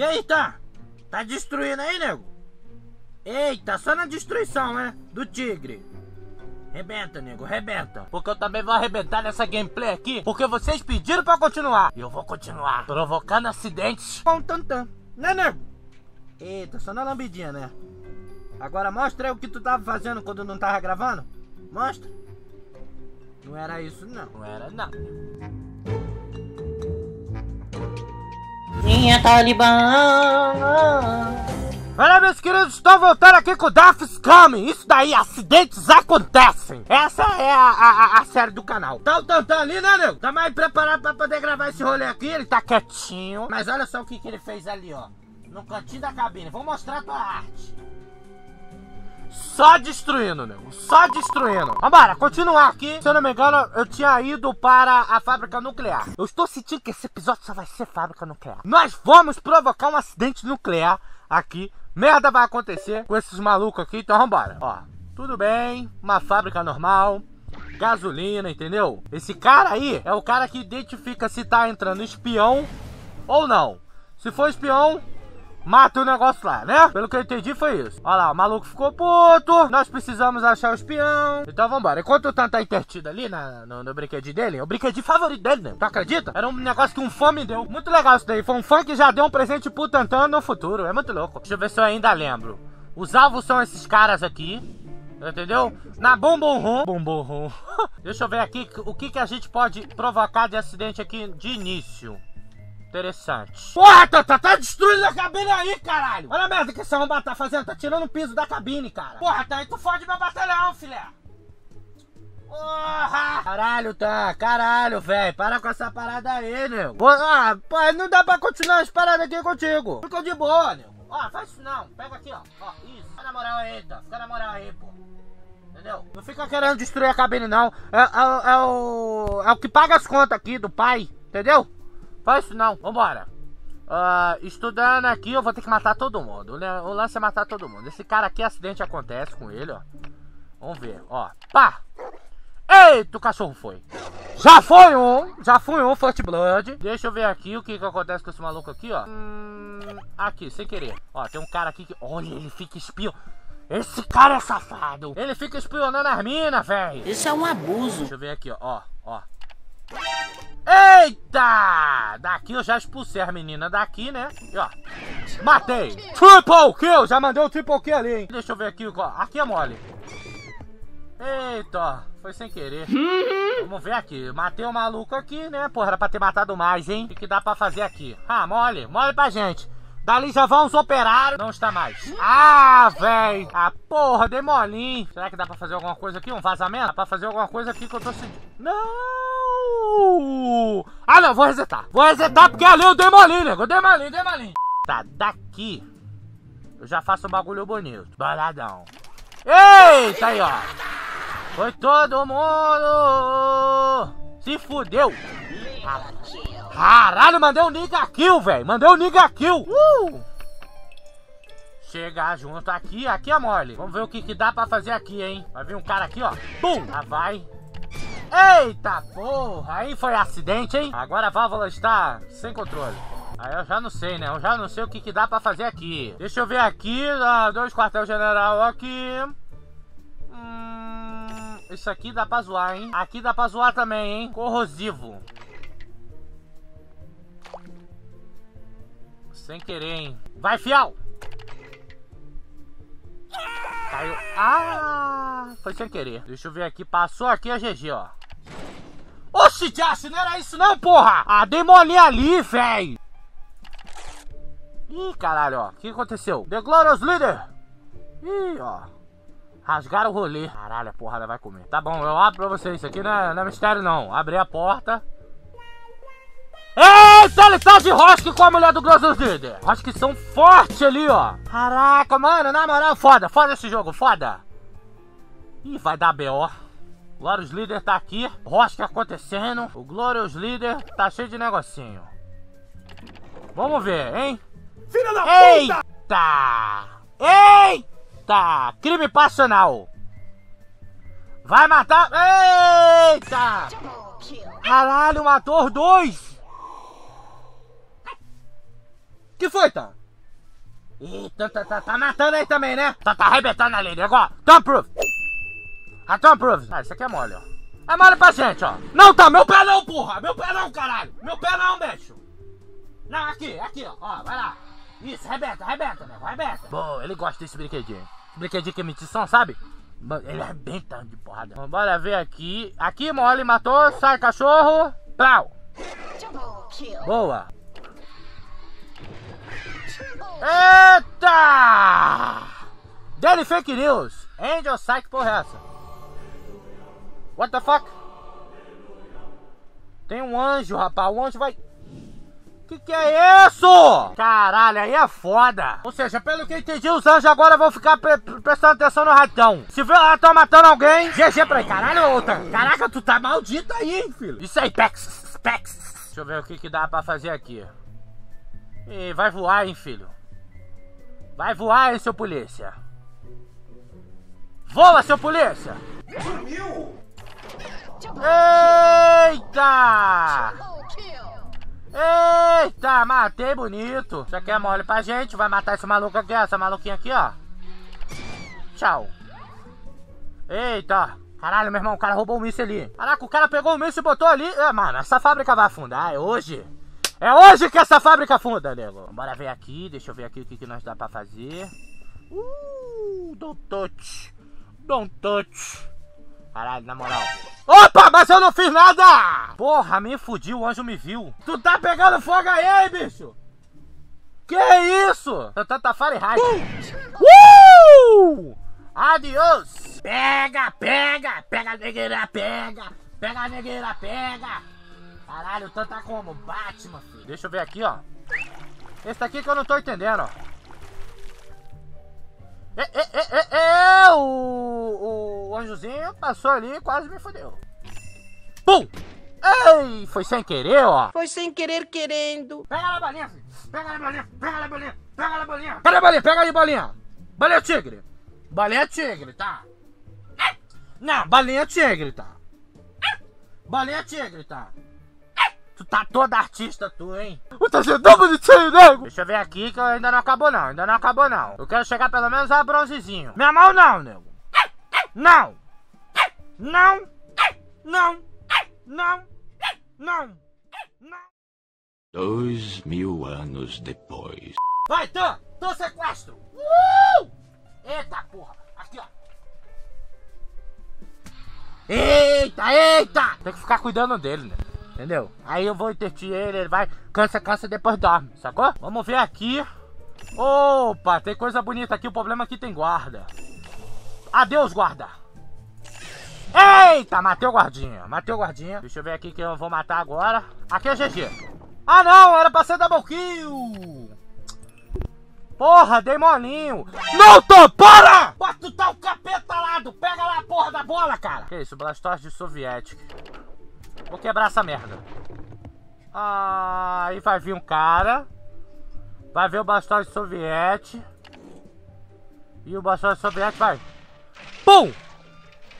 E aí, tá? Tá destruindo aí, nego? Eita, só na destruição, né? Do tigre. Rebenta, nego, rebenta. Porque eu também vou arrebentar nessa gameplay aqui. Porque vocês pediram pra continuar. E eu vou continuar. Provocando acidentes. Com tantan. Né, nego? Eita, só na lambidinha, né? Agora mostra aí o que tu tava fazendo quando não tava gravando. Mostra. Não era isso, não. Não era, não. Minha Talibã. Olha, meus queridos, estou voltando aqui com o Death's Coming. Isso daí, acidentes acontecem. Essa é a, a, a série do canal. Tá o Tantan ali, né, nego? Tá mais preparado pra poder gravar esse rolê aqui. Ele tá quietinho. Mas olha só o que, que ele fez ali, ó. No cantinho da cabine. Vou mostrar a tua arte. Só destruindo, nego. Só destruindo. Vambora, continuar aqui. Se eu não me engano, eu tinha ido para a fábrica nuclear. Eu estou sentindo que esse episódio só vai ser fábrica nuclear. Nós vamos provocar um acidente nuclear aqui. Merda vai acontecer com esses malucos aqui. Então vambora. Ó, tudo bem. Uma fábrica normal. Gasolina, entendeu? Esse cara aí é o cara que identifica se tá entrando espião ou não. Se for espião, mata o negócio lá, né? Pelo que eu entendi foi isso. Olha lá, o maluco ficou puto. Nós precisamos achar o espião. Então vambora. Enquanto o Tan tá intertido ali na, no, no brinquedinho dele, é o brinquedinho favorito dele, né? Tu acredita? Era um negócio que um fã me deu. Muito legal isso daí. Foi um fã que já deu um presente pro Tantan no futuro. É muito louco. Deixa eu ver se eu ainda lembro. Os alvos são esses caras aqui. Entendeu? Na Bumbum Rum. Rum. Deixa eu ver aqui o que, que a gente pode provocar de acidente aqui de início. Interessante. Porra, tá, tá, tá destruindo a cabine aí, caralho. Olha a merda que esse arrombado tá fazendo. Tá tirando o piso da cabine, cara. Porra, tá aí tu fode meu batalhão, filé. Porra! Caralho, tá. Caralho, velho. Para com essa parada aí, nego. Ah, pô, não dá pra continuar as paradas aqui contigo. Fica de boa, nego. Ó, faz isso não. Pega aqui, ó. Ó, isso. Fica na moral aí, tá. Fica na moral aí, pô. Entendeu? Não fica querendo destruir a cabine, não. É, é, é o. É o que paga as contas aqui do pai. Entendeu? Faz isso não, vambora. Uh, estudando aqui, eu vou ter que matar todo mundo. O lance é matar todo mundo. Esse cara aqui, acidente acontece com ele, ó. Vamos ver, ó. Pá! Eita, o cachorro foi. Já foi um, já foi um First Blood. Deixa eu ver aqui o que, que acontece com esse maluco aqui, ó. Hum, aqui, sem querer. Ó, tem um cara aqui que... Olha, ele fica espião. Esse cara é safado. Ele fica espionando as minas, velho. Isso é um abuso. Deixa eu ver aqui, ó. Ó, ó. Eita! Daqui eu já expulsei as meninas daqui, né? E, ó, matei. Triple kill! Já mandei o triple kill ali, hein? Deixa eu ver aqui, ó. Aqui é mole. Eita. Foi sem querer. Vamos ver aqui. Matei o um maluco aqui, né? Porra, era pra ter matado mais, hein? O que dá pra fazer aqui? Ah, mole. Mole pra gente. Dali já vão os operários. Não está mais. Ah, velho. Ah, porra, dei molinho. Será que dá pra fazer alguma coisa aqui? Um vazamento? Dá pra fazer alguma coisa aqui que eu tô sentindo. Não! Ah, não. Vou resetar. Vou resetar porque ali eu dei molinho, nego. Dei molinho. Tá, daqui eu já faço um bagulho bonito. Baladão. Eita aí, ó. Foi todo mundo. Se fudeu. Caralho, mandei um nigga kill, velho. Mandei um nigga kill. Uh! Chegar junto aqui, aqui é mole. Vamos ver o que, que dá pra fazer aqui, hein. Vai vir um cara aqui, ó. Pum! Já vai. Eita porra, aí foi acidente, hein? Agora a válvula está sem controle. Aí eu já não sei, né? Eu já não sei o que, que dá pra fazer aqui. Deixa eu ver aqui, ah, dois quartel-general aqui. Hum, isso aqui dá pra zoar, hein? Aqui dá pra zoar também, hein? Corrosivo. Sem querer, hein? Vai, fiel! Caiu. Ah, foi sem querer. Deixa eu ver aqui. Passou aqui a GG, ó. Oxi, Josh, não era isso não, porra! Ah, dei molinha ali, véi! Ih, caralho, ó. O que aconteceu? The Glorious Leader! Ih, ó. Rasgaram o rolê. Caralho, a porrada vai comer. Tá bom, eu abro pra vocês. Isso aqui não é, não é mistério, não. Abri a porta. Eita, ele tá de Rosk com a mulher do Glorious Leader. Acho que são fortes ali, ó. Caraca, mano, na moral, foda. Foda esse jogo, foda. Ih, vai dar B.O. Glorious Leader tá aqui. Rosk acontecendo. O Glorious Leader tá cheio de negocinho. Vamos ver, hein? Filha da Eita! puta! Eita! Crime passional. Vai matar... Eita! Caralho, matou os dois! Foi, tá? Ih, tá, tá, tá, matando aí também, né? Tá, tá arrebentando ali, ó. Tom proof. Ah, Tom proof. Ah, isso aqui é mole, ó. É mole pra gente, ó. Não, tá, meu pé não, porra. Meu pé não, caralho. Meu pé não, bicho. Não, aqui, aqui, ó. Ó, vai lá. Isso, arrebenta, arrebenta, nego, arrebenta. Bom, ele gosta desse brinquedinho. Esse brinquedinho que é mentição, sabe? Ele arrebenta de porrada. Bora ver aqui. Aqui, mole, matou. Sai, cachorro. Plau. Boa. Eita! Daily Fake News. Angel Psych, porra é essa? What the fuck? Tem um anjo, rapaz. O anjo vai... Que que é isso? Caralho, aí é foda. Ou seja, pelo que eu entendi, os anjos agora vão ficar pre prestando atenção no ratão. Se vê o ratão matando alguém, GG pra aí. Caralho, outra. Caraca, tu tá maldito aí, hein, filho. Isso aí, Pex, Pex. Deixa eu ver o que que dá pra fazer aqui. E vai voar, hein, filho. Vai voar, hein, seu polícia. Voa, seu polícia. Sumiu! Eita! Eita, matei bonito. Isso aqui é mole pra gente. Vai matar esse maluco aqui, essa maluquinha aqui, ó. Tchau. Eita. Caralho, meu irmão, o cara roubou o míssil ali. Caraca, o cara pegou o míssil e botou ali. É, mano, essa fábrica vai afundar. É hoje. É hoje que essa fábrica afunda, nego. Bora ver aqui. Deixa eu ver aqui o que, que nós dá pra fazer. Uh, don't touch. Don't touch. Caralho, na moral. Opa, mas eu não fiz nada! Porra, me fudiu, o anjo me viu. Tu tá pegando fogo aí, bicho? Que isso? Tá, tá Fahrenheit. Uh! Adiós! Pega, pega, pega negueira, pega, pega negueira, pega. Caralho, o Tan tá como? Batman, filho. Deixa eu ver aqui, ó. Esse daqui que eu não tô entendendo, ó. É, é, é, é, é, o, o anjozinho passou ali e quase me fodeu. Pum! Ei, foi sem querer, ó. Foi sem querer querendo. Pega na bolinha, filho. Pega na bolinha, pega na bolinha, pega na bolinha. Pega na bolinha, pega ali, bolinha. Bolinha tigre. Bolinha tigre, tá? Não, bolinha tigre, tá? Bolinha tigre, tá? Tu tá toda artista, tu, hein? O tá sendo tão bonitinho, nego! Deixa eu ver aqui que ainda não acabou, não. Ainda não acabou, não. Eu quero chegar pelo menos a bronzezinho. Minha mão não, nego. Não! Não! Não! Não! Não! Não! Dois mil anos depois. Vai, Tan! Tan sequestro! Uh! Eita, porra! Aqui, ó. Eita, eita! Tem que ficar cuidando dele, né? Entendeu? Aí eu vou intertir ele, ele vai, cansa, cansa, depois dorme, sacou? Vamos ver aqui. Opa, tem coisa bonita aqui, o problema é que tem guarda. Adeus, guarda. Eita, matei o guardinha, matei o guardinha. Deixa eu ver aqui que eu vou matar agora. Aqui é GG. Ah não, era pra ser double kill. Porra, dei molinho. Não tô, para! Bota tu tá o capeta lá, pega lá a porra da bola, cara. Que isso, Blastoise de. Vou quebrar essa merda. Ah, aí vai vir um cara. Vai ver o Blastoise soviético. E o Blastoise soviético vai... Pum!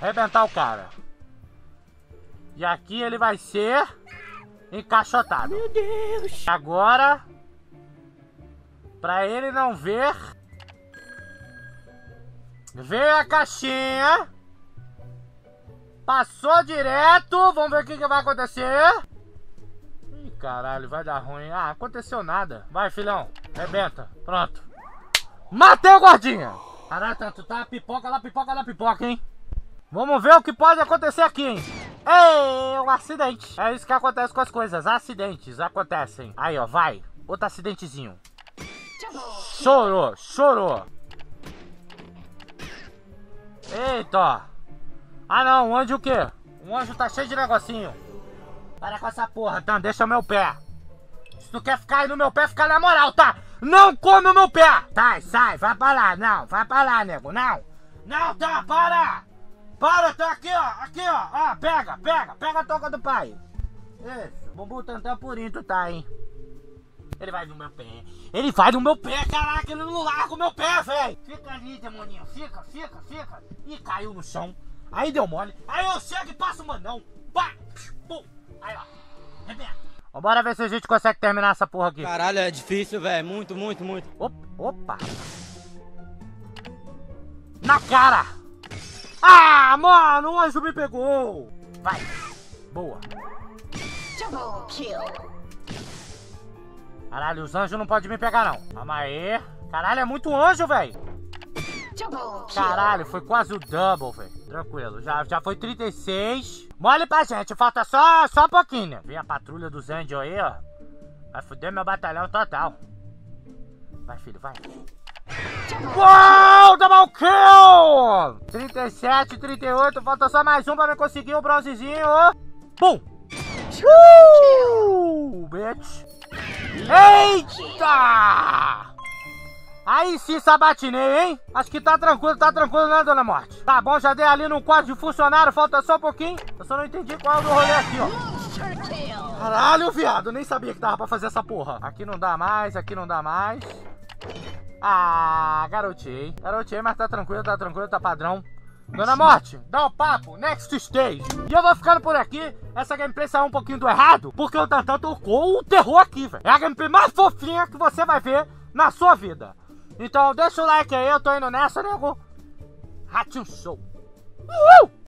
Arrebentar o cara. E aqui ele vai ser... Encaixotado. Meu Deus! Agora... Pra ele não ver... Veio a caixinha... Passou direto. Vamos ver o que, que vai acontecer. Ih, caralho, vai dar ruim. Ah, aconteceu nada. Vai, filhão. Rebenta. Pronto. Matei o guardinha. Caralho, tanto tá pipoca lá, pipoca lá, pipoca, hein? Vamos ver o que pode acontecer aqui, hein? Ei, um acidente. É isso que acontece com as coisas. Acidentes acontecem. Aí, ó, vai. Outro acidentezinho. Chorou, chorou. Eita, ó. Ah não, um anjo o quê? Um anjo tá cheio de negocinho. Para com essa porra, tá? Deixa meu pé. Se tu quer ficar aí no meu pé, fica na moral, tá? Não come o meu pé! Sai, sai, vai pra lá, não, vai pra lá, nego, não! Não, tá, para! Para, tá aqui, ó, aqui, ó, ó, pega, pega, pega a toca do pai. Isso, bumbum tantão purinho tu tá, hein? Ele vai no meu pé. Ele vai no meu pé, caraca, ele não larga o meu pé, velho. Fica ali, demoninho, fica, fica, fica. Ih, caiu no chão. Aí deu mole. Aí eu chego e passo o manão. Pá, pum. Aí, ó. Rebenta. Vambora ver se a gente consegue terminar essa porra aqui. Caralho, é difícil, velho. Muito, muito, muito. Opa, opa. Na cara! Ah, mano, o anjo me pegou! Vai. Boa. Caralho, os anjos não podem me pegar, não. Calma aí. Caralho, é muito anjo, velho. Caralho, foi quase o double, velho. Tranquilo, já, já foi 36. Mole pra gente, falta só, só um pouquinho. Vem a patrulha dos anjos aí, ó. Vai fuder meu batalhão total. Vai, filho, vai. Uau, double kill! 37, 38, falta só mais um pra me conseguir o bronzezinho. Pum! Uh, bitch! Eita! Aí sim, sabatinei, hein? Acho que tá tranquilo, tá tranquilo, né, Dona Morte? Tá bom, já dei ali no quadro de funcionário, falta só um pouquinho. Eu só não entendi qual é o rolê aqui, ó. Caralho, viado, nem sabia que dava pra fazer essa porra. Aqui não dá mais, aqui não dá mais. Ah, garotei. Garotei, mas tá tranquilo, tá tranquilo, tá padrão. Dona Morte, dá um papo, next stage. E eu vou ficando por aqui. Essa gameplay saiu um pouquinho do errado, porque o Tantan tocou o terror aqui, velho. É a gameplay mais fofinha que você vai ver na sua vida. Então deixa o like aí, eu tô indo nessa, nego. Ratinho Show. Uhul!